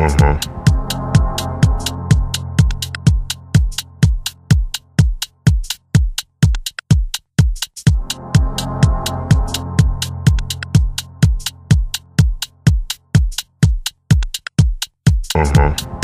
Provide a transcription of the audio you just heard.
Uh-huh. uh-huh.